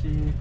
七